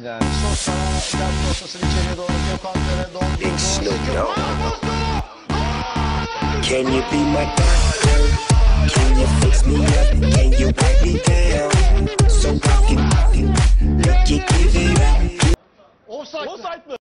It's Snoop Dogg. Can you be my doctor? Can you fix me up? Can you break me down? So I can, I can look you give it up. Offside mı?